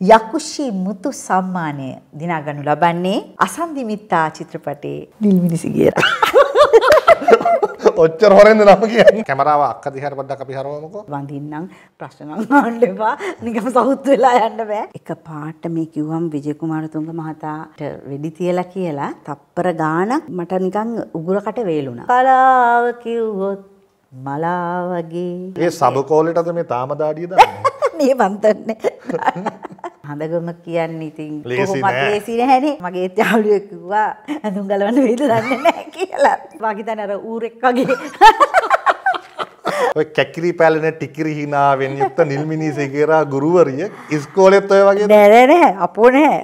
යකුෂි මුතු සම්මානය දිනාගනු ලබන්නේ අසන්දිමිත්තා චිත්‍රපටයේ නිල්මිනිසිගේර. ඔච්චර හොරෙන්ද නම කියන්නේ කැමරාව අක්ක දිහාට පොඩ්ඩක් අපි හරවමුකෝ වඳින්නම් ප්‍රශ්න නම් අහන්න එපා. නිකම් සවුත් වෙලා යන්න බෑ. එක පාට මේ කිව්වම් විජය කුමාරතුංග මහතාට වෙඩි තියලා කියලා තප්පර ගාණක් මට නිකන් උගුරකට වේලුණා. කලාව කිව්වොත් මලා වගේ. ඒ සබකෝලෙටද මේ තාම දාඩිය දාන්නේ මේ බන්තන්නේ. හඳගම කියන්නේ ඉතින් ලේසි කොහොමත් නෑ. ලේසි නැහැනේ. මගේ කිව්වා ඇඳුම් ගලවන්න වේද දන්නේ නැහැ කියලා. වාගිතන අර ඌරෙක් වගේ. කැකිරි පැලෙන ටිකිරි හිනාවෙන් යුක්ත නිල්මිනිසේ කියලා ගුරුවරිය ඉස්කෝලෙත් ඔය වගේ නෑ නෑ නෑ අපෝ නෑ.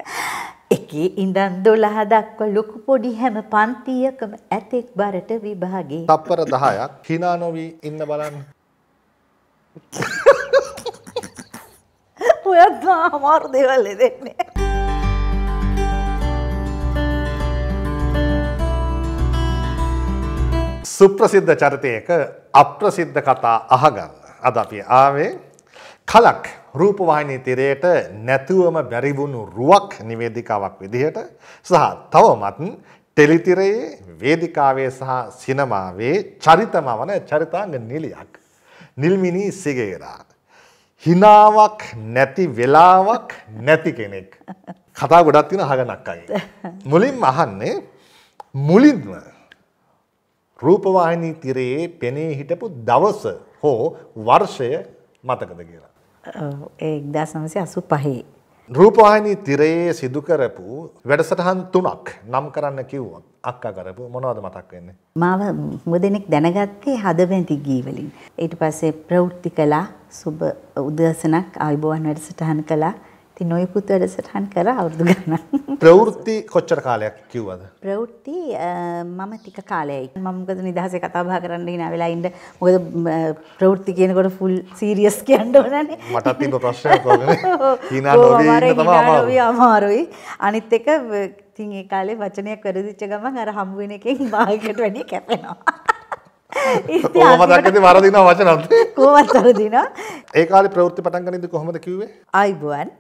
එකේ ඉඳන් 12 දක්වා ලොකු පොඩි හැම පන්තියකම ඇතෙක් බරට විභාගේ. තප්පර 10ක් hina නොවි ඉන්න බලන්න ඔයත් අමාරු දේවල් දෙන්නේ. සුප්‍රසිද්ධ චරිතයක අප්‍රසිද්ධ කතා අහගන්න. අද අපි ආවේ කලක් රූපවාහිනී තිරයට නැතුවම බැරි වුණු රුවක් නිවේදිකාවක් විදිහට සහ තවමත් ටෙලිතිරයේ වේදිකාවේ සහ සිනමාවේ චරිතමවන චරිතාංග නිලියක්. නිල්මිනී සිගේරා. හිනාවක් නැති වෙලාවක් නැති කෙනෙක්. කතා ගොඩක් තියෙන අහගනක් අගේ. මුලින්ම අහන්නේ මුලින්ම රූපවාහිනී තිරයේ පෙනී හිටපු දවස හෝ වර්ෂය මතකද කියලා. ඔව් ඒ 1985. රූපවාහිනී තිරයේ සිදු කරපු වැඩසටහන් තුනක් නම් කරන්න කිව්වොත් අක්කා කරපු මොනවද මතක් වෙන්නේ? මාව මුදෙනෙක් දැනගත්තේ හදවැඳි ගී වලින්. ඊට පස්සේ ප්‍රවෘත්ති කළා සුබ උදෑසනක් ආයුබෝවන් වැඩසටහන් කළා. ඉතින් නොයෙකුත් වැඩසටහන් කරා අවුරුදු ගණන්. ප්‍රවෘත්ති කොච්චර කාලයක් කිව්වද? ප්‍රවෘත්ති මම ටික කාලයයි. මම මොකද නිදහසේ කතා බහ කරන්න ඉන වෙලා ඉන්න. මොකද ප්‍රවෘත්ති කියනකොට ෆුල් සීරියස් කියන්න ඕනනේ. මටත් තිබ්බ ප්‍රශ්නයක් ඔයගනේ. hina නොවී ඉන්න තමයි අමාරු. අමාරුයි. අනිත් එක ඉතින් ඒ කාලේ වචනයක් වැරදිච්ච ගමන් අර හම්බ වෙන එකෙන් භාගයකට වැඩිය කැපෙනවා. කොහොමද අක්කේ වරදිනවා වචනත්. කොහොමද වරදිනවා? ඒ කාලේ ප්‍රවෘත්ති පටන් ගනින්ද කොහොමද කිව්වේ? ආයිබුවන්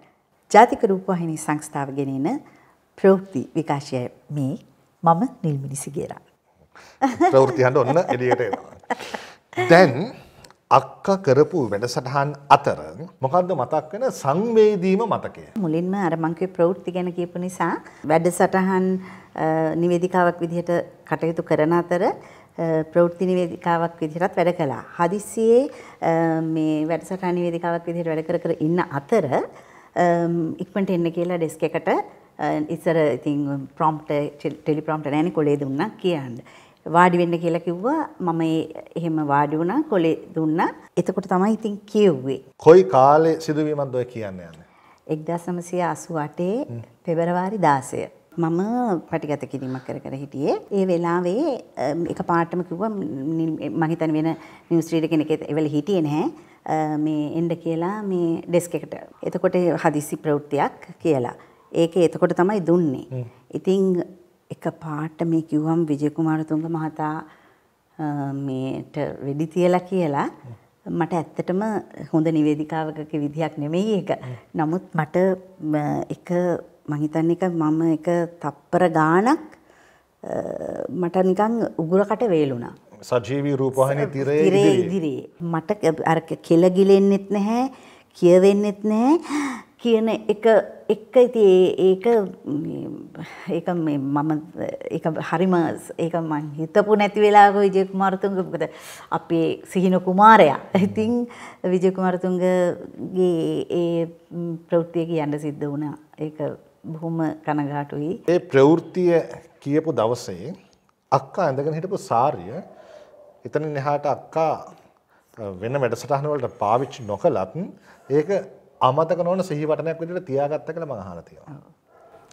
ජාතික රූපවාහිනී සංස්ථාව ගෙනෙන ප්‍රවෘත්ති විකාශය මේ මම නිල්මිනිසිගේරා. ප්‍රවෘත්ති හඬ ඔන්න එළියට එනවා. දැන් අක්කා කරපු වැඩසටහන් අතර මොකද්ද මතක් වෙන සංවේදීම මතකය? මුලින්ම අර මං කිව්වේ ප්‍රවෘත්ති ගැන කියපු නිසා වැඩසටහන් නිවේදිකාවක් විදිහට කටයුතු කරන අතර ප්‍රවෘත්ති නිවේදිකාවක් විදිහටත් වැඩ කළා. හදිස්සියේ මේ වැඩසටහන් නිවේදිකාවක් විදිහට වැඩ කර කර ඉන්න අතර අම්, ඉක්මනට එන්න කියලා ඩෙස්ක් එකට අ, ඉස්සර ඉතින් ප්‍රොම්ප්ට් ටෙලි ප්‍රොම්ප්ට් නැණි කොලේ දුන්නා කියන්න. වාඩි වෙන්න කියලා කිව්වා මම එහෙම වාඩි වුණා කොලේ දුන්නා. එතකොට තමයි ඉතින් කියෙව්වේ. කොයි කාලේ සිදුවීමක්ද ඔය කියන්න යන්නේ? 1988 පෙබරවාරි 16 මම පටිගත කිරීමක් කර කර හිටියේ. ඒ වෙලාවේ අම්, එක පාටම කිව්වා මම හිතන්නේ වෙන නිවුස් රීඩර් කෙනෙක් එවල හිටියේ නැහැ. මේ එන්න කියලා මේ ඩෙස්ක් එකට. එතකොට හදිසි ප්‍රවෘත්තියක් කියලා. ඒකේ එතකොට තමයි දුන්නේ. ඉතින් එක පාට මේ කිව්වම් විජය කුමාරතුංග මහතා මේට වෙඩි තියලා කියලා මට ඇත්තටම හොඳ නිවේදිකාවකක විදිහක් නෙමෙයි ඒක. නමුත් මට එක මං හිතන්නේ එක මම එක තප්පර ගාණක් මට නිකන් උගුරකට වේලුණා. සජීවී රූපවාහිනී තිරයේ තිරේ ඉදිරියේ. මට අර කෙල ගිලෙන්නෙත් නැහැ, කියවෙන්නෙත් නැහැ කියන එක එක ඉතින් ඒක ඒක මේ මම ඒක හරිම ඒක මං හිතපු නැති වෙලාවක විජය කුමාරතුංග මොකද අපේ සිහින කුමාරයා. ඉතින් විජය කුමාරතුංගගේ ඒ ප්‍රවෘත්තිය කියන්න සිද්ධ වුණා. ඒක බොහොම කනගාටුයි. ඒ ප්‍රවෘත්තිය කියපු දවසේ අක්කා ඇඳගෙන හිටපු සාරිය එතනින් එහාට අක්කා වෙන වැඩසටහන වලට පාවිච්චි නොකලත් ඒක අමතක නොවන සිහිවටනයක් විදිහට තියාගත්ත කියලා මම අහලා තියෙනවා.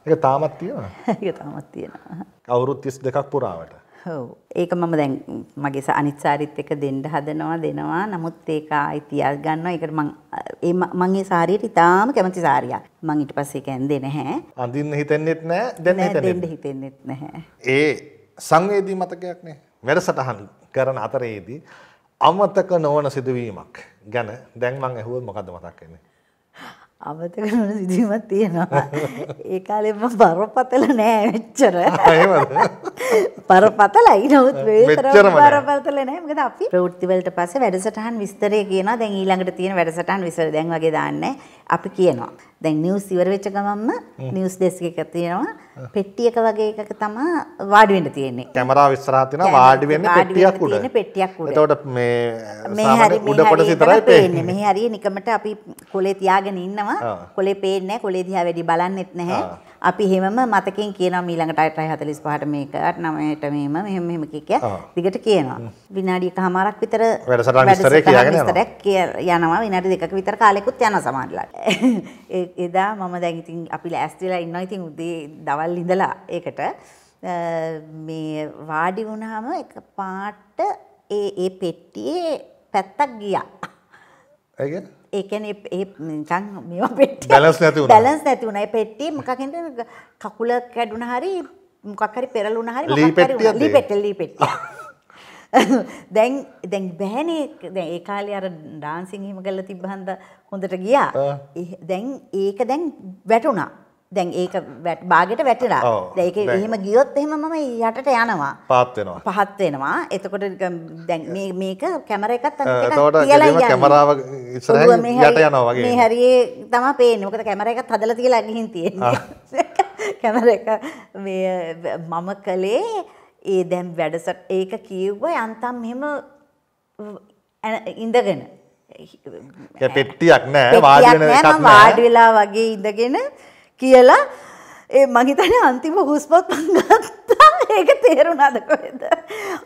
ඒක තාමත් තියෙනවා. ඒක තාමත් තියෙනවා. අවුරුදු 32ක් පුරාවට. ඔව්. ඒක මම දැන් මගේ අනිත් සාරිත් එක දෙන්න හදනවා දෙනවා. නමුත් ඒක ආයි තියා ගන්නවා ඒකට මං ඒ ම- මං ඒ සාරියට ඉතාම කැමති සාරියක්. මං ඊට පස්සේ ඒක ඇන්දේ නැහැ. අඳින්න හිතෙන්නෙත් නෑ දෙන්න නෑ, හිතෙන්නෙත් දෙන්න හිතෙන්නෙත් නැහැ. ඒ සංවේදී මතකයක් නේ වැඩසටහන් කරන අතරේදී අමතක නොවන සිදුවීමක් ගැන දැන් මං ඇහුවොත් මොකද්ද මතක් වෙන්නේ අමතක නොවන සිදුවීමක් තියෙනවා. ඒ කාලේ මම බරපතල නෑ? බරපතලයි නමුත් මෙච්චරම මේතරම් නෑ. බරපතල නෑ. මොකද අපි ප්‍රවෘත්ති වලට පස්සේ වැඩසටහන් විස්තරය කියනවා. දැන් ඊළඟට තියෙන වැඩසටහන් විස්තර දැන් වගේ දාන්නේ අපි කියනවා. දැන් නිවුස් ඉවර වෙච්ච ගමන්ම නිවුස් ඩෙස්ක් එක තියෙනවා. පෙට්ටියක වගේ එකක තමයි වාඩි වෙන්න තියෙන්නේ. කැමරාව ඉස්සරහා කැමරා- වාඩි වෙන්නේ පෙට්ටියක් උඩ. තියෙන්නේ පෙට්ටියක් උඩ. එතකොට මේ සාමාන්‍ය උඩ කොටස විතරයි පේන්නේ. මෙහි හරිය නිකමට අපි කොලේ තියාගෙන ඉන්නවා. කොලේ පේන්නේ නැහැ. කොලේ දිහා වැඩි බලන්නෙත් නැහැ. අපි එහෙමම මතකෙන් කියනවා මීළඟට 8:45ට මේක 9ට මෙහෙම මෙහෙම මෙහෙම කිය. දිගට කියනවා. විනාඩි එකමාරක් විතර වැඩසටහන් විස්තරය කියාගෙන යනවා. විනාඩි දෙකක විතර කාලෙකුත් යනවා සමහරවිට. ඒ- එදා මම දැන් ඉතින් අපි ලෑස්ති වෙලා ඉන්නවා ඉතින් උදේ දවල් ඉඳලා ඒකට මේ වාඩි වුණාම එක පාට ඒ ඒ පෙට්ටියේ පැත්තක් ගියා. ඒ කියන්නේ ඒ කියන්නේ ඒ නිකන් මේවා පෙට්ටිය Balance නැති වුණා. බැලන්ස් නැති වුණා. ඒ පෙට්ටිය මොකකින්ද කකුල කැඩුනා හරි මොකක් හරි පෙරළුණා හරි ලී මොකක් හරි වුණා. පෙට්ටියක්ද ලී ඒ? පෙට්ටිය ලී පෙට්ටිය. දැන් දැන් බෑනේ දැන් ඒ කාලේ අර ඩාන්සින් එහෙම කරලා තිබ්බහන්ද හොඳට ගියා. දැන් ඒක දැන් වැටුණා. දැන් ඒක බාගෙට වැටිලා. ඒක එහෙම ගියොත් එහෙම මම යටට යනවා. පාත් වෙනවා. පහත් වෙනවා. එතකොට දැන් මේ මේක කැමරා එකත් අනිත් යන්නේ. කැමරාව ඉස්සරහින් යට යනවා වගේ. මේ හරියේ තමයි පේන්නේ. මොකද කැමරා එකත් හදලා තියලා ගිහින් තියෙන්නේ. කැමරා එක මේ මම කළේ ඒ දැන් වැඩසට ඒක කිව්වා යන්තම් මෙහෙම ඉඳගෙන. පෙට්ටියක් නෑ වාඩි වෙලා වගේ ඉඳගෙන කියලා ඒ මං හිතන්නේ අන්තිම හුස්මත් මං ගත්තා ඒක තේරුණාද කොහෙද?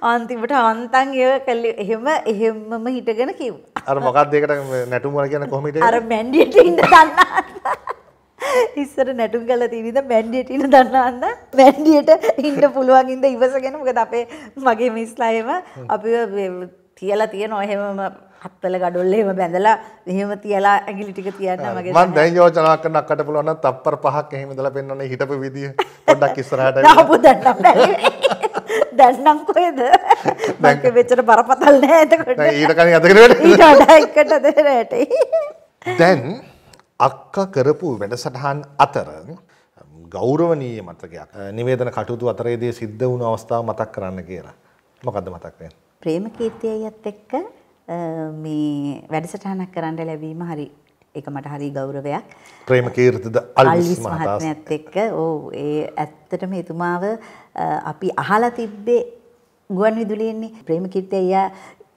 අන්තිමට අන්තන් ඒව කළේ. එහෙම එහෙමම හිටගෙන කිව්වා. අර මොකක්ද ඒකට නැටුම් වල කියන්නේ කොහොමද අර මැන්ඩියට ඉන්න දන්නා ඉස්සර නැටුම් කළා තියෙනද මැන්ඩියට ඉන්න දන්නාන්න මැන්ඩියට ඉන්න පුළුවන් ඉඳ ඉවසගෙන මොකද අපේ මගේ මිස්ලා එහෙම අපිව තියලා තියෙනවා. එහෙමම හත්වල ගඩොල්ල එහෙම බැඳලා එහෙම තියලා ඇඟිලි ටික තියන්න මගේ මම දැන් යෝජනා කරන අක්කට පුළුවන් නම් තප්පර පහක් එහෙම ඉඳලා පෙන්වන්නේ හිටපු විදිය පොඩ්ඩක් ඉස්සරහට දැන්නම් බැරි. දැන්නම් කොහෙද? මං මෙච්චර බරපතල නෑ එතකොට. දැන් ඊට කලින් අතගෙන වැඩ ඊට වඩා එකට දෙරට. දැන් අක්කා කරපු වැඩසටහන් අතර ගෞරවනීය මතකයක් නිවේදන කටයුතු අතරේදී සිද්ධ වුණු අවස්ථාව මතක් කරන්න කියලා. මොකද්ද මතක් වෙන්නේ? ප්‍රේම කීර්තියත් එක්ක මේ වැඩසටහනක් කරන්න ලැබීම හරි ඒක මට හරි ගෞරවයක්. ප්‍රේම කීර්තිද අල්විස් අල්විස් මහතා මහත්මයත් එක්ක ඔව් ඒ ඇත්තටම එතුමාව අපි අහලා තිබ්බේ ගුවන් විදුලියෙන්නේ ප්‍රේම කීර්තිය අයියා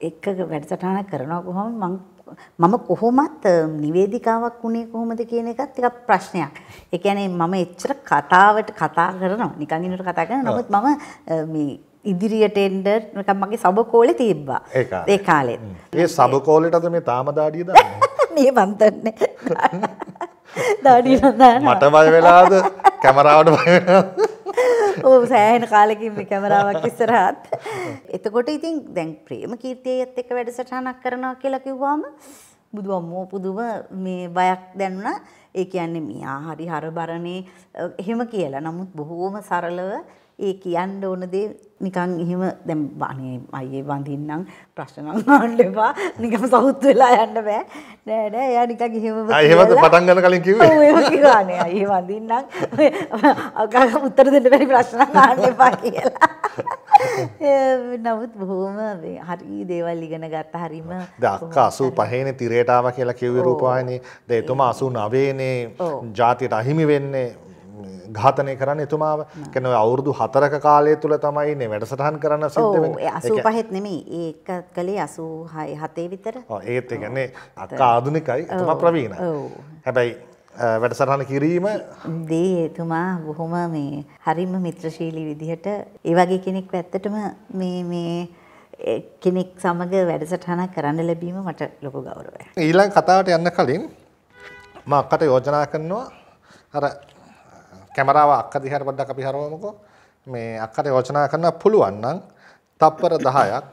එක්ක වැඩසටහනක් කරනවා කොහොම මං මම කොහොමත් නිවේදිකාවක් වුණේ කොහොමද කියන එකත් ටිකක් ප්‍රශ්නයක්. ඒ කියන්නේ මම එච්චර කතාවට කතා කරනවා නිකන් ඉන්නට කතා කරනවා. නමුත් මම මේ ඉදිරියට නිකන් මගේ සබකෝලේ තිබ්බා. ඒ කාලේ. ඒ කාලෙත්. ඒ සබකෝලෙටද මේ තාම දාඩිය දාන්නේ? මේ මන් දන්නේ. දාඩිය. මට බය වෙලාද කැමරාවට? ඕ සෑහෙන කාලෙකින් කැමරාවක් ඉස්සරහත්. එතකොට ඉතින් දැන් ප්‍රේම කීර්තියත් එක්ක වැඩසටහනක් කරනවා කියලා කිව්වම බුදු අම්මෝ පුදුම මේ බයක් දැනුණා. ඒ කියන්නේ මියා හරි හරබරනේ අ, එහෙම කියලා. නමුත් බොහෝම සරලව ඒ කියන්න ඕන දේ නිකන් එහෙම දැන් අනේ අයියේ වඳින්නම් ප්‍රශ්න නම් අහන්න එපා. නිකන් සවුත් වෙලා යන්න බෑ. නෑ නෑ එයා නිකන් එහෙමම ආ එහෙමද පටන් ගන්න කලින් කිව්වේ? ඔව් එහෙම කිව්වානේ අයියේ වඳින්නම් උත්තර දෙන්න බැරි ප්‍රශ්න අහන්න එපා කියලා. නමුත් බොහොම හරි දේවල් ඉගෙන ගත්ත හරිම ද අක්කා අසූ පහේනේ තිරයට ආවා කියලා කිව්වේ රූපවාහිනී. ද එතුමා 89නේ ඔව්. ජාතියට අහිමි වෙන්නේ ඝාතනය කරන්න එතුමාව. ඔය අවුරුදු 4ක කාලය තුල තමයි මේ වැඩසටහන් කරන්න සිද්ධ 85ත් නෙමෙයි. ඒක කළේ 86 7 විතර. ඔව් ඒත් ඒ කියන්නේ අක්කා ආධුනිකයි එතුමා ප්‍රවීණ. හැබැයි වැඩසටහන කිරීම දේ එතුමා බොහොම මේ හරිම මිත්‍රශීලී විදිහට ඒ වගේ කෙනෙක් ඇත්තටම මේ මේ කෙනෙක් සමග වැඩසටහනක් කරන්න ලැබීම මට ලොකු ගෞරවයක්. ඊළඟ කතාවට යන්න කලින් මම අක්කට යෝජනා කරනවා. අර කැමරාව අක්ක දිහාට පොඩ්ඩක් අපි හරවමුකෝ. මේ අක්කට යෝජනා කරන්න පුළුවන් නම් තප්පර 10ක්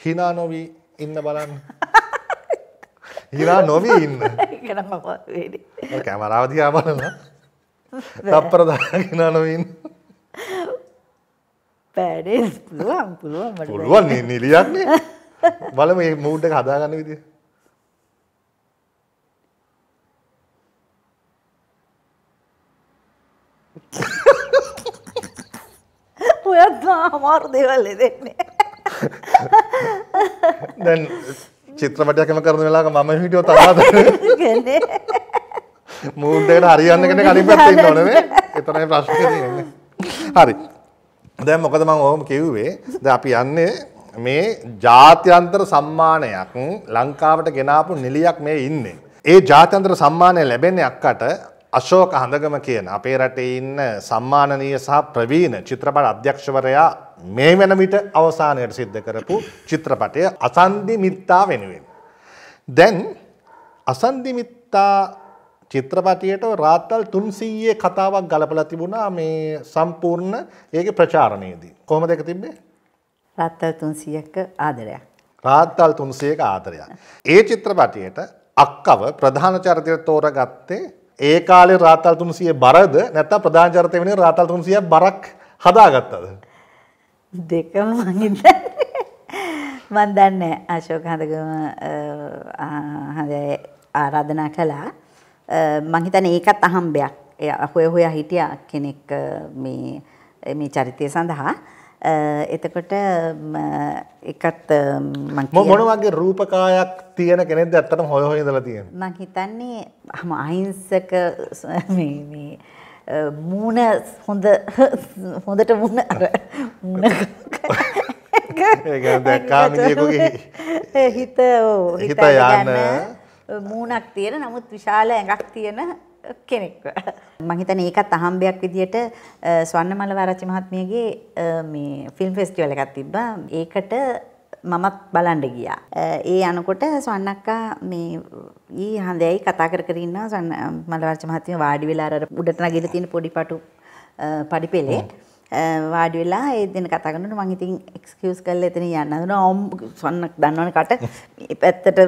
hina නොවි ඉන්න බලන්න. hina නොවි ඉන්න. ඒක කැමරාව දිහා බලනවා තප්පර 10ක් hina නොවි ඉන්න. පැඩේ පුළුවන් පුළුවන් මට පුළුවන් නේ නිලියක් නේ. බලමු මේ මූඩ් එක හදාගන්න විදිය ඔයත් අමාරු දේවල් දෙන්නේ. දැන් චිත්‍රපටයක්ම කරන වෙලාවක මම හිටියොත් අමාද කියන්නේ දෙකට හරියන්න කෙනෙක් අනිත් පැත්තේ ඉන්න ඕනේ. එතරම් ප්‍රශ්නේ තියෙන්නේ. හරි. දැන් මොකද මම ඔහොම කිව්වේ? දැන් අපි යන්නේ මේ ජාත්‍යන්තර සම්මානයක් ලංකාවට ගෙනාපු නිලියක් මේ ඉන්නේ. ඒ ජාත්‍යන්තර සම්මානය ලැබෙන්නේ අක්කට අශෝක හඳගම කියන අපේ රටේ ඉන්න සම්මානනීය සහ ප්‍රවීණ චිත්‍රපට අධ්‍යක්ෂවරයා මේ වෙන විට අවසානයට සිද්ධ කරපු චිත්‍රපටය අසන්දි මිත්තා වෙනුවෙන්. දැන් අසන්දිමිත්තා චිත්‍රපටියට රාත්තල් තුන්සීයේ කතාවක් ගලපලා තිබුණා මේ සම්පූර්ණ ඒක ප්‍රචාරණයේදී. කොහොමද ඒක තිබ්බේ? රත්තල් තුන්සියක ආදරයක්. රාත්තල් තුන්සියක ආදරයක්. ඒ චිත්‍රපටියට අක්කව ප්‍රධාන චරිතයට තෝරගත්තේ ඒ කාලේ රාත්තල් තුන්සියේ බරද නැත්නම් ප්‍රධාන චරිතය වෙනුවෙන් රාත්තල් තුන්සියක් බරක් හදාගත්තද? දෙකම මං හිතන්නේ. මන් දන්නේ අශෝක හඳගම හඳ ආරාධනා කළා මං හිතන්නේ ඒකත් අහම්බයක් එයා හොය හොයා හිටියා කෙනෙක් අ, මේ මේ චරිතය සඳහා අ, එතකොට කියන- මොන වගේ රූපකායක් තියෙන කෙනෙක්ද ඇත්තටම හොය හොය ඉඳලා තියෙන්නේ? මං හිතන්නේ හම අහිංසක මේ මේ මූණ හොඳ හොඳට මූණ අර මූණ ඒ කියන්නේ දැක්කාම ගියකුගේ හිත හිත යන මූණක් තියෙන නමුත් විශාල ඇඟක් තියෙන කෙනෙක්. මං හිතන්නේ ඒකත් අහම්බයක් විදියට ස්වර්ණමල වරච්චි මහත්මියගේ මේ ෆිල්ම් ෆෙස්ටිවල් එකක් තිබ්බා. ඒකට මමත් බලන්න ගියා. ඒ යනකොට ස්වර්ණක්කා මේ ඊ හඳයි කතා කර කර ඉන්නවා ස්වර්ණ මලවර්චි මහත්මිය වාඩි වෙලා අර උඩට නැගිලා තියෙන පොඩි පටු පඩිපෙලේ වාඩි වෙලා ඒ දෙන කතා කරනකොට මං ඉතින් එක්ස්කියුස් කරලා එතන යන්න හදනවා ඔම් සොන්නක් දන්නවනේ කට පැත්තට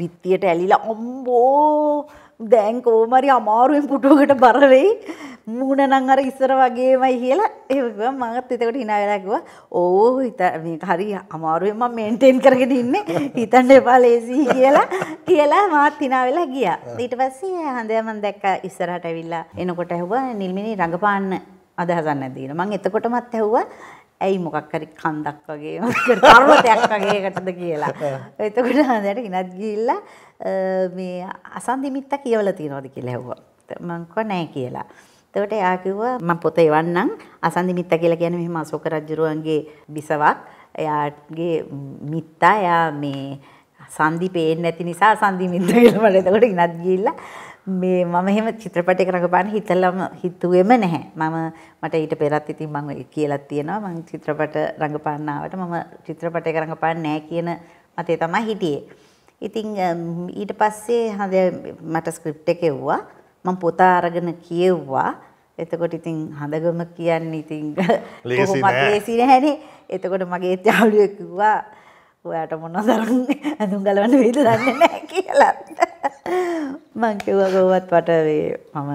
බිත්තියට ඇලිලා ඔම්බෝ දැන් කොහොමරි අමාරුවෙන් පුටුවකට බර වෙයි මූණ නම් අර ඉස්සර වගේමයි කියලා එහෙම කිව්වා. මමත් එතකොට hina වෙලා කිව්වා ඕ හිත මේක හරි අමාරුවෙන් මම මේන්ටේන් කරගෙන ඉන්නේ. හිතන්න එපා ලේසි කියලා. කියලා මාත් hina වෙලා ගියා. ඊට පස්සේ හන්දයා මම දැක්කා ඉස්සරහට ඇවිල්ලා එනකොට ඇහුවා නිල්මිනි රඟපාන්න අදහසක් නැද්ද කියලා. මං එතකොටමත් ඇහුවා ඇයි මොකක් හරි කන්දක් වගේ පර්වතයක් වගේ එකටද? කියලා. එතකොට හන්දයට ගිනත් ගිහිල්ලා අ, මේ අසන්දිමිත්ත කියවලා තියෙනවද කියලා ඇහුවා. මං කිව්වා නෑ කියලා. එතකොට එයා කිව්වා මම පොත එවන්නම් අසන්දිමිත්ත කියලා කියන්නේ මෙහෙම අශෝක රජුරුවන්ගේ බිසවක්. එයාගේ මිත්තා එයා මේ සන්දි පේන්නේ නැති නිසා සන්දි මිද්ද කියලා මට එතකොට ඉනත් ගිහිල්ලා මේ මම එහෙම චිත්‍රපටයක රඟපාන්න හිතලම හිතුවේම නැහැ. මම මට ඊට පෙරත් ඉතින් මම කියලා තියෙනවා මම චිත්‍රපට රඟපාන්න ආවට මම චිත්‍රපටයක රඟපාන්නේ නැහැ කියන මතේ තමයි හිටියේ. ඉතින් ඊට පස්සේ හද මට ස්ක්‍රිප්ට් එක එව්වා. මම පොත අරගෙන කියෙව්වා. එතකොට ඉතින් හඳගම කියන්නේ ඉතින් ලේසි නෑ. ලේසි නැහැනේ. එතකොට මගේ යාළුවෙක් කිව්වා ඔයාට මොන තරම් ඇඳුම් ගලවන්න වේද දන්නේ නැහැ කියලා. මං කිව්වා ගෝවත් මට මේ මම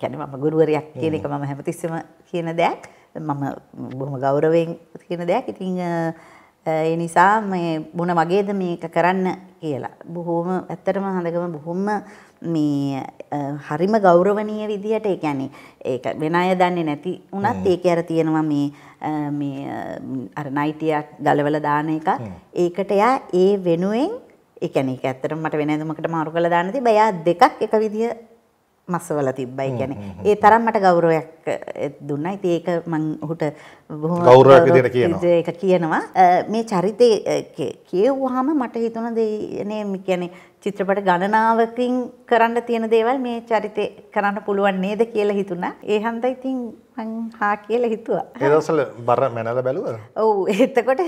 කියන්නේ මම ගුරුවරියක් කියන එක මම හැමතිස්සෙම කියන දෙයක්. මම බොහොම ගෞරවයෙන් කියන දෙයක්. ඉතින් ඒ නිසා මේ මොන වගේද මේක කරන්න කියලා. බොහොම ඇත්තටම හඳගම බොහොම මේ හරිම ගෞරවනීය විදිහට ඒ කියන්නේ ඒක වෙන අය දන්නේ නැති වුණත් ඒකේ අර තියෙනවා මේ මේ අර නයිටියක් ගලවලා දාන එක. ඒකට එයා ඒ වෙනුවෙන් ඒ කියන්නේ ඒක ඇත්තටම මට වෙන ඇඳුමකට මාරු කරලා දාන්න තිබ්බා. එයා දෙකක් එක විදිය මස්සවල තිබ්බා. ඒ කියන්නේ ඒ තරම් මට ගෞරවයක් අ, දුන්නා. ඉතින් ඒක බොහොම ගෞරවයක් විදියට කියනවා. ඒක කියනවා. අ, මේ චරිතේ අ, කිය- කියෙව්වහම මට හිතුණ දේ නේ මේ කියන්නේ චිත්‍රපට ගණනාවකින් කරන්න තියෙන දේවල් මේ චරිතේ කරන්න පුළුවන් නේද කියලා හිතුණා. ඒ හන්ද ඉතින් මං හා කියලා හිතුවා. ඒ දවස්වල බර මැනලා බැලුවද? ඔව් එතකොට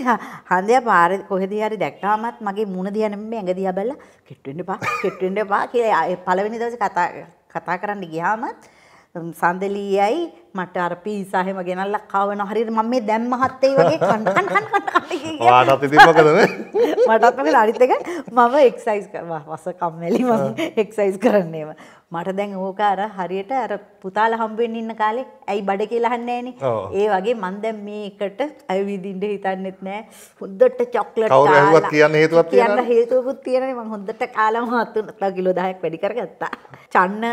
හන්දයා පාරේ කොහෙදී හරි දැක්කාමත් මගේ මුණ දිහා නෙමෙයි ඇඟ දිහා බැලලා කෙට් වෙන්න එපා කෙට් වෙන්න එපා කියලා ඒ පළවෙනි දවසේ කතා කතා කරන්න ගියාමත් සඳලීයයි මට අර පීසා හැම ගෙනල්ලා කවන හරියට මම මේ දැන් මහත්තයයි වගේ කන්න කන්න කන්න කන්න ඔයාටත් ඉතින් මොකද නේ? මටත් මොකද අනිත් එක මම එක්සයිස් කරනවා වස කම්මැලි මම එක්සයිස් කරන්නේම මට දැන් ඕක අර හරියට අර පුතාලා හම්බ වෙන්න ඉන්න කාලේ ඇයි බඩ කියලා අහන්නේ. නෑනේ ඒ වගේ මන් දැන් මේකට ඇවිදින්න හිතන්නෙත් නෑ හොඳට චොක්ලට් කවුරු ඇහුවත් කියන්න හේතුවක් කියන්න තියෙනවනේ. හේතුවකුත් තියෙනනේ මම හොඳට කාලා මාත් තුන කිලෝ 10ක් වැඩි කරගත්තා චන්න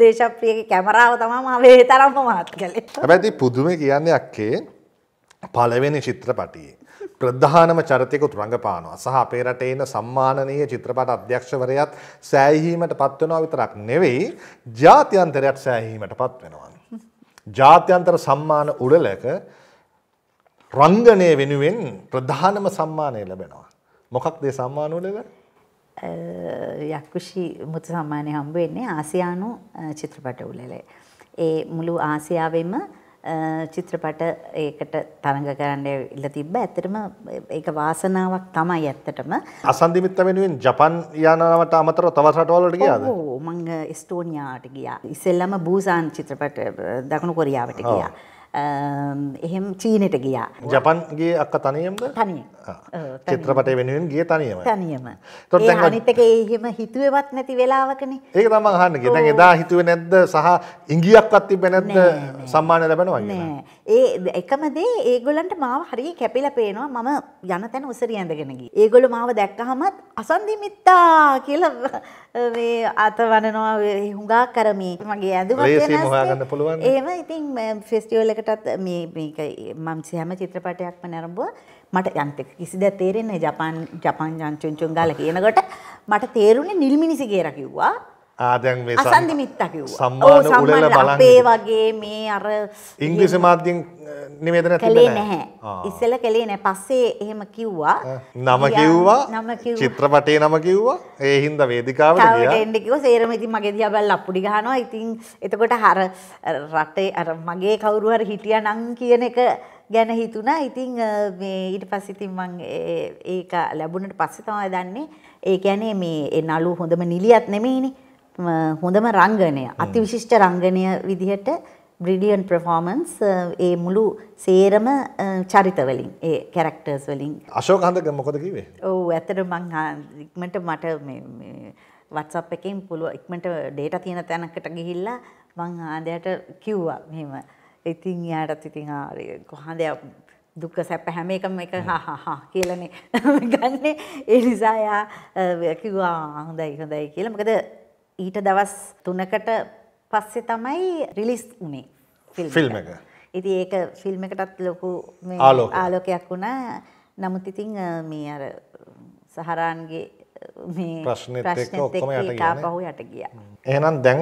දේශප්‍රියගේ කැමරාව තමා මාවේ තරම්ම මහත් කළේ. හැබැයි පුදුම කියන්නේ අක්කේ පළවෙනි චිත්‍රපටියේ ප්‍රධානම චරිතයකුත් රඟපානවා සහ අපේ රටේ ඉන්න සම්මානනීය චිත්‍රපට අධ්‍යක්ෂවරයාත් සෑහීමට පත් වෙනවා විතරක් නෙවෙයි ජාත්‍යන්තරයට සෑහීමට පත් වෙනවා. ජාත්‍යන්තර සම්මාන උළෙලක රංගනය වෙනුවෙන් ප්‍රධානම සම්මානය ලැබෙනවා. මොකක්ද ඒ සම්මාන උළෙල? යක්කුෂි මුතු සම්මානය හම්බ වෙන්නේ ආසියානු අ, චිත්‍රපට උළෙලේ. ඒ මුළු ආසියාවෙම අ, චිත්‍රපට ඒකට තරඟ කරන්න ඉල්ල තිබ්බ ඇත්තටම ඒක වාසනාවක් තමයි ඇත්තටම. අසන්දිමිත්ත වෙනුවෙන් ජපන් යනවට අමතරව තවත් රටවල් වලට ගියාද? මං එස්ටෝනියාට ගියා. ඉස්සෙල්ලම බූසාන් චිත්‍රපට දකුණු කොරියාවට ගියා. එහෙම චීනෙට ගියා. ජපන් ගියේ අක්ක තනියම්ද? තනියෙන්. චිත්‍රපටය වෙනුවෙන් ගියේ තනියම. තනියම. එතකොට ඒ දැන් ඔය- අනිත් එක ඒ එහෙම හිතුවේවත් නැති වෙලාවකනේ. ඒක අහන්න ගියේ. දැන් එදා හිතුවේ නැද්ද සහ ඉංගියක්වත් තිබ්බේ නැද්ද සම්මානය ලැබෙනවා? නෑ. ඒ එකම දේ ඒගොල්ලන්ට මාව හරිය කැපිලා පේනවා මම යන තැන උසරිය ඇඳගෙන ගියේ. ඒගොල්ලෝ මාව දැක්කහමත් අසන්දිමිත්තා කියලා අත වනනවා ඒ හුඟක් අර මේ මගේ නේ. පුළුවන්. එහෙම ඉතින් මේක මම හැම චිත්‍රපටයක්ම නරඹුවා. මට යන්ත කිසි දෙයක් තේරෙන්නේ. ජපාන් ජපාන් ජංචුන්චුන් ගාලා කියනකොට මට තේරුනේ නිල්මිනිසි කියලා කිව්වා. ආ දැන් මේ සම්- අසන්දිමිත්තා කිව්වා. සම්මාන උළෙල බලන් අපේ වගේ මේ අර ඉංග්‍රීසි මාධ්‍යෙන් නිවේදනයක් කළේ තිබ්බේ නැහැ. ඉස්සෙල්ල කළේ නැහැ. පස්සේ එහෙම කිව්වා. නම කිව්වා. චිත්‍රපටයේ නම කිව්වා ඒ හින්දා වේදිකාවට ගියා එන්න කිව්වා සේරම ඉතින් මගේ දිහා බලලා අප්පුඩි ගහනවා. ඉතින් එතකොට අර රටේ අර මගේ කවුරු හරි හිටියා නම් කියන එක ගැන හිතුණා. ඉතින් මේ ඊට පස්සේ ඉතින් මං ඒ- ඒක ලැබුණට පස්සේ තමයි දන්නේ ඒ කියන්නේ මේ නළු හොඳම නිලියත් නෙමෙයිනේ. හොඳම රංගනය. අතිවිශිෂ්ට රංගනය විදිහට බ්‍රිලියන් පර්ෆෝමන්ස් ඒ මුළු සේරම අ, චරිත වලින් ඒ කැරක්ටර්ස් වලින් අශෝක හන්දක මොකද කිව්වේ ඔව් ඇත්තට මං ඉක්මනට මට WhatsApp එකෙන් පුළුවන් ඉක්මනට ඩේටා තියෙන තැනකට ගිහිල්ලා මං ආන්දයට කිව්වා මෙහෙම. ඉතින් යාටත් ඉතින් කොහොමද දුක්ඛ සැප හැම එකම එක හා හා හා කියලානේ ගන්නේ. ඒ නිසා යා අ, කිව්වා "ආ, හොඳයි හොඳයි කියලා. මොකද ඊට දවස් 3කට පස්සේ තමයි රිලීස් වුනේ ෆිල්ම් එක. ඉතින් ඒක ෆිල්ම් එකටත් ලොකු ආලෝකයක්. වුණා. නමුත් ඉතින් අ, මේ අර සහරාන්ගේ ප්‍රශ්නෙත් එක්ක යට ගියා. එහෙනම් දැන්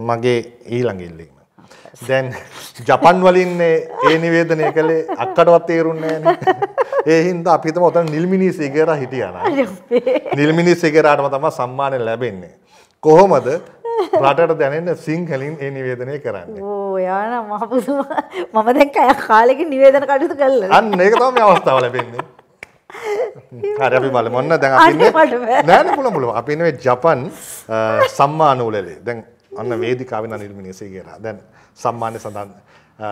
මගේ ඊළඟ ඉල්ලීම දැන් ජපන් වලින් ඒ නිවේදනය කළේ අක්කටවත් තේරුන්නේ නැහැ ඒ හින්දා අපි හිතමු ඔතන නිල්මිනි සිගරා හිටියා නම් නිල්මිනි සිගරාටම තමයි සම්මානය ලැබෙන්නේ කොහොමද? රටට දැනෙන්න සිංහලින් ඒ නිවේදනය කරන්නේ. ඕ යාන මහ පුදුම මම දැන් කය කාලෙකින් නිවේදන කටයුතු කළා. අන්න ඒක තමයි මේ අවස්ථාව ලැබෙන්නේ. හරි අපි බලමු. ඔන්න දැන් අපි ඉන්නේ අනේ මට බෑ. නෑ නෑ පුළුවන් පුළුවන්. අපි ඉන්නේ ජපන් සම්මාන උළෙලේ දැන් ඔන්න වේදිකාවේ නම් නිල්මිනි සිගරා දැන් සම්මානය සඳහන් අ,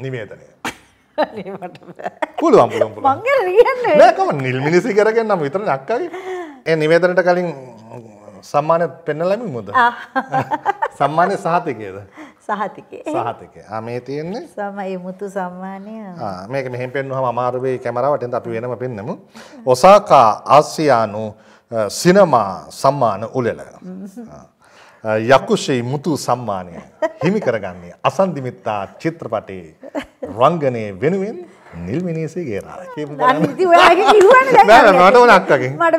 නිවේදනය. පුළුවන් පුළුවන් පුළුවන්. මං ගැන කියන්නේ. නෑ කම නිල් මිනිස්සු කරගෙන නම් විතරනේ අක්කගේ. ඒ නිවේදනට කලින් සම්මානය පෙන්නලා මුද සම්මානය සහතිකයද? සහතිකේ. සහතිකය. ආ මේ තියෙන්නේ? සමයි මුතු සම්මානය. මේක මෙහෙම පෙන්වුවම අමාරු වෙයි කැමරාවට. එතන අපි වෙනම පෙන්නමු. ඔසාකා ආසියානු සිනමා සම්මාන උළෙල. යකුෂි මුතු සම්මානය හිමි කරගන්නේ අසන්දිමිත්තා චිත්‍රපටයේ රංගනයේ වෙනුවෙන් නිල්මිනිසි ගේරා කියමු බලන්න. අන්න ඉතින් ඔයාගේ කිව්වනේ දැන්. නෑ නෑ මට ඕන අක්කගෙන් මට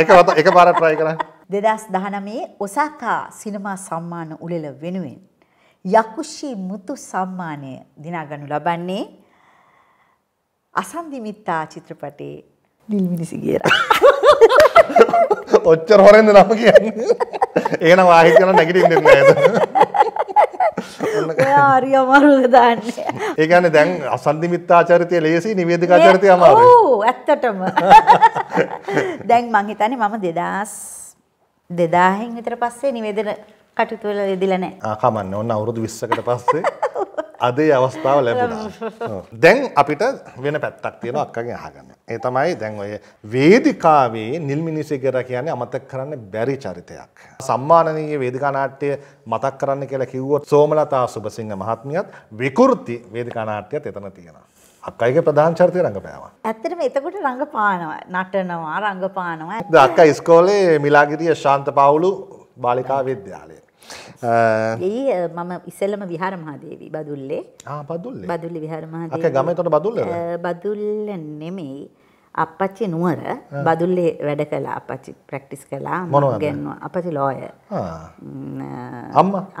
එක එක පාරක් try කරන්න 2019 ඔසාකා සිනමා සම්මාන උළෙල වෙනුවෙන් යකුෂි මුතු සම්මානය දිනාගනු ලබන්නේ අසන්දිමිත්තා චිත්‍රපටයේ නිල්මිනිසි ගේරා. ඔච්චර හොරෙන්ද නම කියන්නේ? එහෙනම් වාහිත කරන නැගිටින්න නේද හරි අමාරුවක දාන්නේ. ඒ කියන්නේ දැන් අසන්දිමිත්තාචරිතය ලේසි නිවේදිකාචරිතය අමාරුයි ඔව් ඇත්තටම. දැන් මං හිතන්නේ මම 2000 2000න් විතර පස්සේ නිවේදන කටයුතු වල යෙදිලා නැහැ. ආ කමන්නේ ඔන්න අවුරුදු 20කට පස්සේ අද අවස්ථාව ලැබුණා. දැන් අපිට වෙන පැත්තක් තියෙනවා අක්කගෙන් අහගන්න. ඒ තමයි දැන් ඔය වේදිකාවේ නිල් මිනිසෙකර කියන්නේ අමතක කරන්න බැරි චරිතයක්. සම්මානනීය වේදිකා නාට්‍ය මතක් කරන්න කියලා කිව්වොත් සෝමලතා සුබසිංහ මහත්මියත් විකෘති වේදිකා නාට්‍යයත් එතන තියෙනවා. අක්කයිගේ ප්‍රධාන චරිතය රඟපෑවා. ඇත්තටම එතකොට රඟපානවා නටනවා රඟපානවා අක්කා ඉස්කෝලේ මිලාගිරිය ශාන්ත පවුලු බාලිකා විද්‍යාලය. ඒ මම ඉස්සෙල්ලම විහාර මහදේවී බදුල්ලේ. පදුල්ලේ බදුල්ලි. විහාර අක මහදේවී ගම තොට බදුල්ල බදුල්ල නෙමෙයි අපච්චි නුවර බදුල්ලේ වැඩ කළා අපච්චි ප්‍රැක්ටිස් කළා මොනවද? ගැන්වා අපචි ලෝය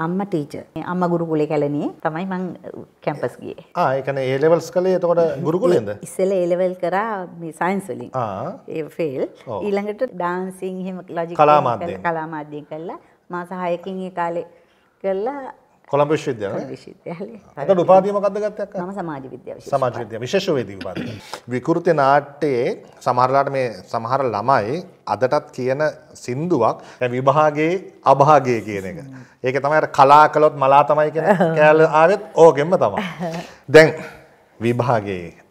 අම්ම? ටීච අම්ම ගුරුකුලේ කැලනේ තමයි මං කැම්පස් ගියේ. ආයකන ඒලෙවල්ස් කළේ එතකොට ගුරුකුලෙන්ද ඉස්සෙල්ලා ඒ ලෙවල් කරා මේ සයන්ස් වලින්. ආ. ඒ ෆේල්. ඊළඟට ඩාන්සිං එහෙම ලොජික්. කලා මාධ්‍යයෙන් කළා මාස 6කින් ඒ කාලේ කළා කොළඹ විශ්වවිද්‍යාලය විශ්වවිද්‍යාලයේ එතකොට උපාධිය මොකක්ද ගත්තේ අක්කා මම සමාජ විද්‍යාව. සමාජ විද්‍යාව විශේෂවේදී උපාධිය විකෘති නාට්‍යයේ සමහරලාට මේ සමහර ළමයි අදටත් කියන සින්දුවක් විභාගයේ අභාගයේ කියන එක. ඒක තමයි අර කලා කළොත් මලා තමයි කියන කෑල්ල ආවෙත් ඕකෙන්ම තමයි. දැන් විභාගයේ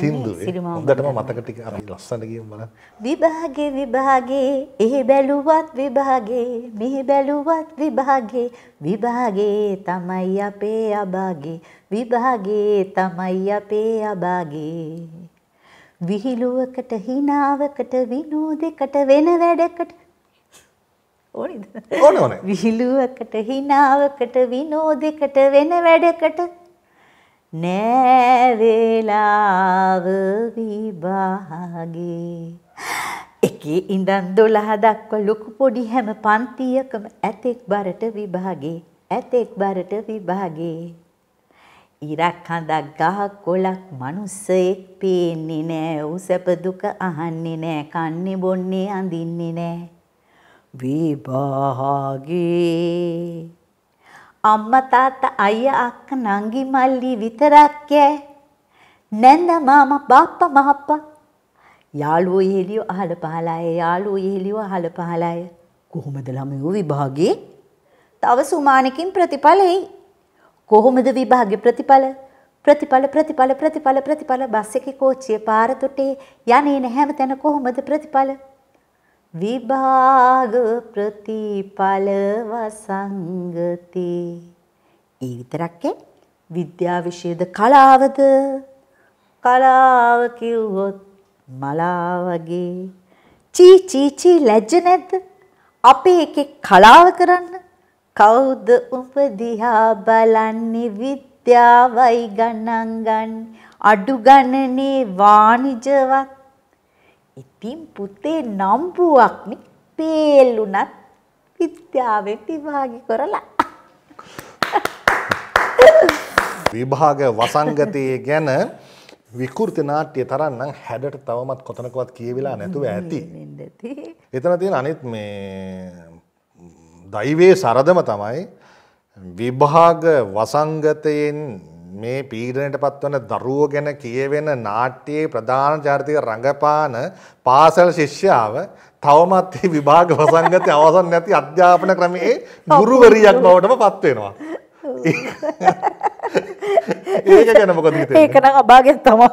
සින්දුවේ. සිරිමාව හොඳටම මතක ටික අපි ලස්සනට කියමු බලන්න. විභාගේ විභාගේ එහි බැලුවත් විභාගේ මෙහි බැලුවත් විභාගේ. විභාගේ තමයි අපේ අභාගේ විභාගේ තමයි අපේ අභාගේ විහිළුවකට හිනාවකට විනෝදයකට වෙන වැඩකට. ඕනේද? ඕනේ ඕනේ. විහිළුවකට හිනාවකට විනෝදයකට වෙන වැඩකට නෑ වේලාව විභාගේ. එකේ ඉඳන් දොළහ දක්වා ලොකු පොඩි හැම පන්තියකම ඇතෙක් බරට විභාගේ ඇතෙක් බරට විභාගේ. ඉරක් හඳක් ගහක් කොලක් මනුස්සයෙක් පේන්නේ නෑ උසප දුක අහන්නේ නෑ කන්නේ බොන්නේ අඳින්නේ නෑ. විභාගේ. අම්මා තාත්තා අයියා අක්කා නංගි මල්ලි විතරක් ඈ. නැන්ද මාමා බාප්පා මහප්පා. යාළුවෝ යෙලියෝ අහල පහලය යාළුවෝ යෙලියෝ අහල පහලය. කොහොමද ළමයෝ විභාගේ? තව සුමානකින් ප්‍රතිඵල එයි කොහොමද විභාගේ ප්‍රතිඵල? ප්‍රතිඵල ප්‍රතිඵල ප්‍රතිඵල ප්‍රතිඵල. බස් එකේ කෝච්චියේ පාර තොටේ යන්නේ නැහැ තැන කොහොමද ප්‍රතිඵල? විභාග ප්‍රතිඵල වසංගතේ. ඒ විතරක් ඈ විද්‍යා විෂයද කලාවද? කලාව කිව්වොත් මලා වගේ. චී චී චී ලැජ්ජ නැද්ද? අපේ එකේ කලාව කරන්න කවුද උඹ දිහා බලන්නේ? විද්‍යාවයි ගණන් ගන්න. අඩු ගණනේ වාණිජවත් ඉතින් පුතේ නම්බුවක්නේ පේලුණත් විද්‍යාවෙන් විභාගි කරලා විභාග වසංගතයේ ගැන විකෘති නාට්‍ය තරන්නම් හැඩට තවමත් කොතනකවත් කියවිලා නැතුව ඇති. එතන තියෙන අනිත් මේ දෛවේ සරදම තමයි විභාග වසංගතයෙන් මේ පීඩනයට පත්වන දරුවෝ ගැන කියවෙන නාට්‍යයේ ප්‍රධාන චරිතය රඟපාන පාසල් ශිෂ්‍යාව තවමත් මේ විභාග වසංගතය අවසන් නැති අධ්‍යාපන ක්‍රමයේ ගුරුවරියක් බවටම පත් වෙනවා. ඒක ගැන මොකද හිතෙන්නේ? ඒක නම් අභාගයෙන් තමයි.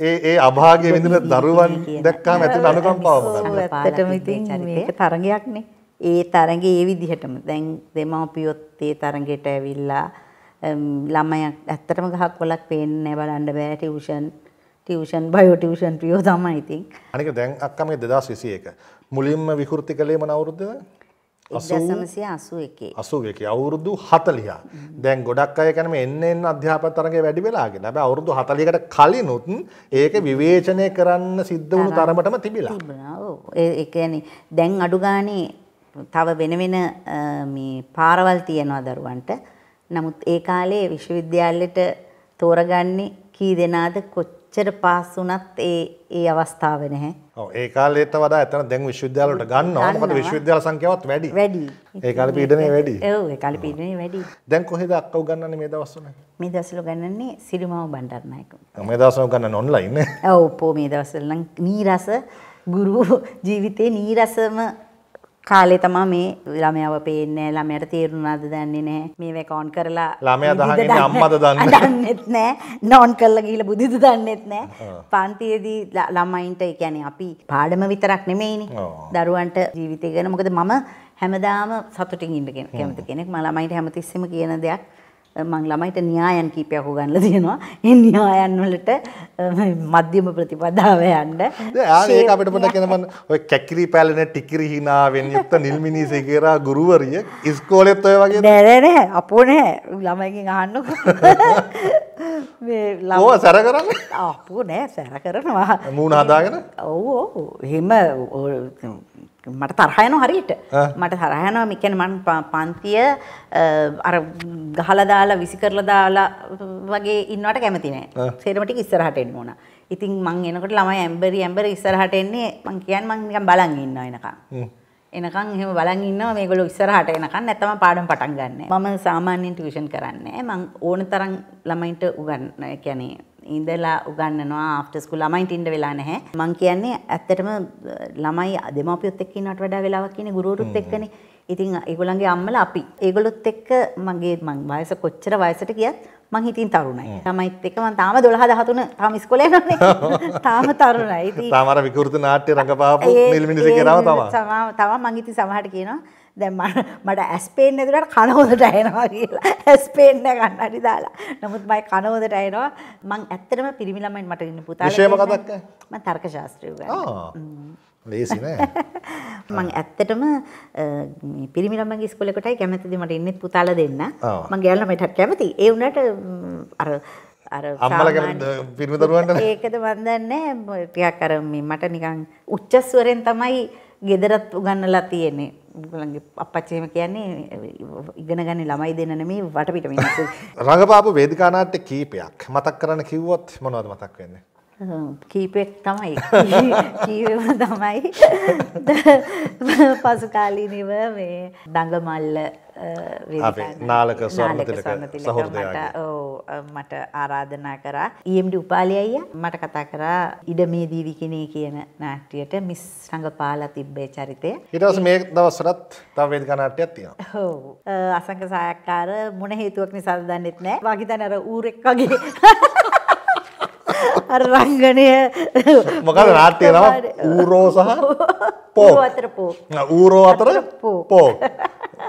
ඒ ඒ අභාග්‍ය විඳින දරුවන් දැක්කාම ඇතිවන අනුකම්පාව මොකක්ද? ඇත්තටම ඉතින් මේක තරගයක්නේ. ඒ තරගේ ඒ විදිහටම දැන් දෙමව්පියොත් ඒ තරගෙට ඇවිල්ලා අම්, ළමයක් ඇත්තටම ගහක් වලක් පේන්නේ නැහැ බලන්න බෑ ටියුෂන් ටියුෂන් බයෝ ටියුෂන් ප්‍රියෝ තමයි ඉතින්. අනික දැන් අක්කා මේ 2021 මුලින්ම විකෘති කළේ මොන අවුරුද්දද? 1981. 81 අවුරුදු 40. දැන් ගොඩක් අය කියන්නේ එන්න එන්න අධ්‍යාපන තරඟය වැඩි වෙලා කියලා. හැබැයි අවුරුදු 40කට කලිනුත් ඒක විවේචනය කරන්න සිද්ධ වුණු තරමටම තිබිලා. තිබුණා. ඔව්. ඒ ඒ කියන්නේ දැන් අඩු ගානේ තව වෙන වෙන මේ පාරවල් තියනවා දරුවන්ට. නමුත් ඒ කාලේ විශ්වවිද්‍යාලෙට තෝරගන්නේ කී දෙනාද කොච්චර පාස් වුණත් ඒ ඒ අවස්ථාව නැහැ. ඔව් ඒ කාලේට වඩා එතන දැන් විශ්වවිද්‍යාල වලට ගන්නවා. මොකද. විශ්වවිද්‍යාල සංඛ්‍යාවත් වැඩි. වැඩි. ඒ කාලේ පීඩනය වැඩි. ඔව් ඒ කාලේ පීඩනය වැඩි. දැන් කොහෙද අක්කා උගන්වන්නේ මේ දවස්වල? මේ දවස්වල ගන්නන්නේ සිරිමාව බණ්ඩාරනායක. මේ දවස්වල උගන්වන්නේ ඔන්ලයින් නේ. ඔව් පෝ මේ දවස්වල නම් නීරස ගුරු ජීවිතේ නීරසම කාලේ තමයි මේ ළමයාව පේන්නේ ළමයාට තේරුණාද දන්නේ නැහැ. මේව කවුන්ට් කරලා ළමයා ඉන්නේ අම්මද දන්නේ. දන්නෙත් නැහැ. නෝන් කරලා ගිහලා බුද්ධිද දන්නෙත් නැහැ. පන්තියේදී ළමයින්ට ඒ කියන්නේ අපි පාඩම විතරක් නෙමෙයිනේ. දරුවන්ට ජීවිතය ගැන. මොකද මම හැමදාම සතුටින් ඉන්න කැමති කෙනෙක්. මම ළමයින්ට හැමතිස්සෙම කියන දෙයක් මං ළමයිට න්‍යායන් කීපයක් උගන්ලා තියෙනවා. ඒ න්‍යායන් වලට මධ්‍යම ප්‍රතිපදාව යන්න. ඒක අපිට පොඩ්ඩක් කියන්න මම ඔය කැකිරි පැලෙන ටිකිරි හිනාවෙන් යුක්ත නිල්මිනි සේකේරා ගුරුවරිය ඉස්කෝලෙත් ඔය වගේ නෑ නෑ නෑ අපෝ නෑ ළමයිගෙන් අහන්නකෝ. ඕව සැර කරන්නේ අපෝ නෑ සැර කරනවා. මූණ හදාගෙන ඔව් එහෙම මට තරහ යනවා හරියට. ආ. මට තරහ යනවා මේ කියන්නේ මම ප- පන්තිය අර ගහලා දාලා විසි කරලා දාලා වගේ ඉන්නවට කැමති නෑ. ආ. සේරම ටික ඉස්සරහට එන්න ඕන. ඉතින් මං එනකොට ළමයි ඇම්බරි ඇම්බරි ඉස්සරහට එන්නේ මං කියන්නේ මං නිකන් බලන් ඉන්නවා එනකන්. හ්ම්. එනකන් එහෙම බලන් ඉන්නවා මේගොල්ලෝ ඉස්සරහට එනකන් නැත්නම් පාඩම් පටන් ගන්න. මම සාමාන්‍යයෙන් ටියුෂන් කරන්නේ මං ඕන තරම් ළමයින්ට උගන්න ඒ කියන්නේ ඉඳලා උගන්වනවා ආෆ්ටර් ස්කූල් ළමයින්ට ඉන්න වෙලා නැහැ. මං කියන්නේ ඇත්තටම අ, ළමයි දෙමාපියොත් එක්ක ඉන්නවට වඩා වෙලාවක් ඉන්නේ ගුරුවරුත් එක්කනේ. ඉතින් ඒගොල්ලන්ගේ අම්මලා අපි. ඒගොල්ලොත් එක්ක මගේ මං වයස කොච්චර වයසට ගියත් මං හිතින් තරුණයි. ළමයිත් එක්ක මං තාම 12 13 තාම ඉස්කෝලේ යනවනේ. තාම තරුණයි. ඉතින් තාම අර විකෘති නාට්‍ය රඟපාපු නිල්මිනි සේකේරාව ඒ තමයි තමා තමා මං ඉතින් සමහරට කියනවා දැන් මට ඇස් පේන්නේ නැතුනට කන හොඳට ඇහෙනවා කියලා. ඇස් පේන්නේ කන්නඩි දාලා. නමුත් මයි කන හොඳට ඇහෙනවා. මං ඇත්තටම පිරිමි ළමයින් මට ඉන්න පුතාලා විෂය දෙන්නා. මොකක්ද අක්කා? මං තර්ක ශාස්ත්‍රය උගන්වනවා. ලේසි නෑ මං ඇත්තටම පිරිමි ළමයින්ගේ ඉස්කෝලේ කොටයි කැමතිද මට ඉන්නෙත් පුතාලා දෙන්න. මං ගෑනු ළමයිටත් කැමති. ඒ ම්, අර අර අම්මලා කැමතිද පිරිමි දරුවන්ට? ඒකද මන් දන්නේ. ටිකක් අර මට නිකන් උච්චස්වරෙන් තමයි ගෙදරත් උගන්නලා තියෙන්නේ. උගලන්ගේ අප්පච්චි එහෙම කියන්නේ ඉගෙන ගන්න ළමයි දෙන්න නෙමෙයි වටපිට මිනිස්සු. රඟපාපු වේදිකා නාට්‍ය කීපයක් මතක් කරන්න කිව්වොත් මොනවද මතක් වෙන්නේ කීපෙක් තමයි. කීපෙම තමයි. පසු කාලීනව මේ දඟමල්ල නාලක සහෘදයාගේ. මට ආරාධනා කරා. EMD උපාලි අයියා මට කතා කරා ඉඩමේ දීවිකිනේ කියන නාට්‍යයට මිස් රඟපාලා තිබ්බේ චරිතය. ඊට පස්සේ මේ දවස්වලත් තව වේදිකා නාට්‍යයක් තියෙනවා. ඔව්. අසංක සායක්කාර මොන හේතුවක් නිසාද දන්නෙත් නෑ. වගිතන අර ඌරෙක් වගේ අර රංගනය. මොකද නාට්‍ය නම? ඌරෝ සහ පෝ. ඌරෝ අතර පෝ. ඌරෝ අතර පෝ.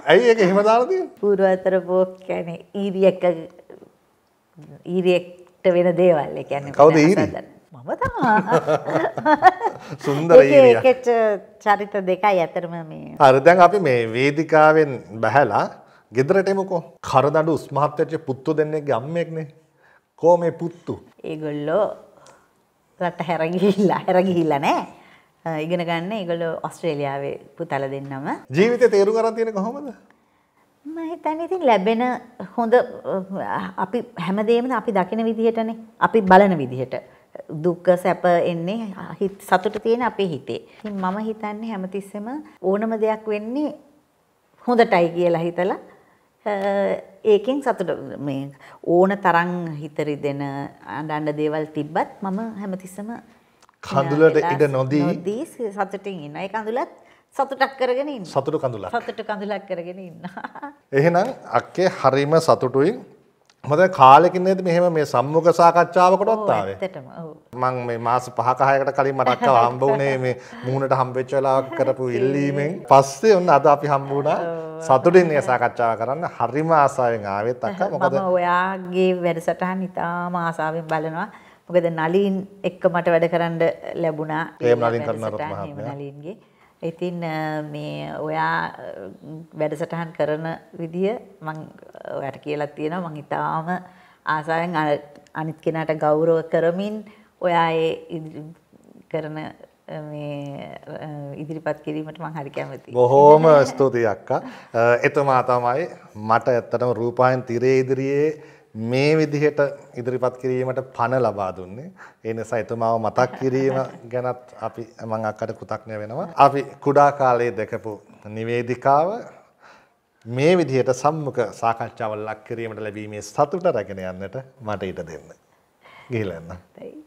ඇයි දාලා තියෙන්නේ? ඌරෝ අතර පෝ කියන්නේ ඊරියක ඊරියෙක්ට වෙන දේවල්. කියන්නේ කවුද ඊරි? මම සුන්දර ඒකෙට චරිත දෙකයි අතරම මේ හරි දැන් අපි මේ වේදිකාවෙන් බැහැලා ගෙදරට එමුකෝ. කරදඬු උස්මහත් වෙච්ච පුත්තු දෙන්නෙක්ගේ අම්මෙක්නේ කෝ මේ පුත්තු? ඒගොල්ලෝ රට හැර ගිහිල්ලා හැර ගිහිල්ලා නෑ ඉගෙන ගන්න ඒගොල්ලෝ ඔස්ට්‍රේලියාවේ පුතල දෙන්නම. ජීවිතේ තේරුම් ගන්න තියෙන්නේ කොහොමද? මම හිතන්නේ ඉතින් ලැබෙන හොඳ අපි හැමදේම අපි දකින විදිහටනේ. අපි බලන විදිහට. දුක්ඛ සැප එන්නේ හිත සතුට තියෙන අපේ හිතේ. ඉතින් මම හිතන්නේ හැමතිස්සෙම ඕනම දෙයක් වෙන්නේ හොඳටයි කියලා හිතලා ඒකෙන් සතුට මේ ඕන තරම් හිත රිදෙන අඬන දේවල් තිබ්බත් මම හැමතිස්සෙම කඳුලට ඉඩ නොදී නොදී සතුටින් ඉන්නවා. ඒ කඳුලත් සතුටක් කරගෙන ඉන්නවා. සතුටු කඳුලක් සතුට කඳුලක් කරගෙන ඉන්නවා. එහෙනම් අක්කේ හරීම සතුටුයි මොකද කාලෙකින් නේද මෙහෙම මේ සම්මුඛ සාකච්ඡාවකටවත් ආවේ ඇත්තටම ඔව්. මං මේ මාස පහක හයකට කලින් මට අක්කව හම්බ වුණේ මේ මූණට හම්බෙච්ච වෙලාවක් කරපු ඉල්ලීමෙන් පස්සේ ඔන්න අද අපි හම්බ වුණා සතුටින් මේ සාකච්ඡාව කරන්න හරිම ආසාවෙන් ආවෙත් අක්කා මොකද මම ඔයාගේ වැඩසටහන් ඉතාම ආසාවෙන් බලනවා. මොකද නලින් එක්ක මට වැඩ කරන්න ලැබුණා. ප්‍රේම නලින් මහත්මයා. හේම නලින්ගේ. ඉතින් අ, මේ ඔයා අ, වැඩසටහන් කරන විදිය මං ඔයාට කියලා තියෙනවා මං ඉතාම ආසාවෙන් අ- අනිත් කෙනාට ගෞරව කරමින් ඔයා ඒ ඉදිරි- කරන අ, මේ අ, ඉදිරිපත් කිරීමට මං හරි කැමතියි. බොහෝම ස්තුතියි අක්කා අ, එතුමා තමයි මට ඇත්තටම රූපායන් තිරේ ඉදිරියේ මේ විදිහට ඉදිරිපත් කිරීමට පණ ලබා දුන්නේ ඒ නිසා එතුමාව මතක් කිරීම ගැනත් අපි මං අක්කට කෘතඥ වෙනවා අපි කුඩා කාලයේ දැකපු නිවේදිකාව මේ විදිහට සම්මුඛ සාකච්ඡාවල් ලක් කිරීමට ලැබීමේ සතුට රැගෙන යන්නට මට ඉඩ දෙන්න. ගිහිල්ලා එන්න. හොඳයි.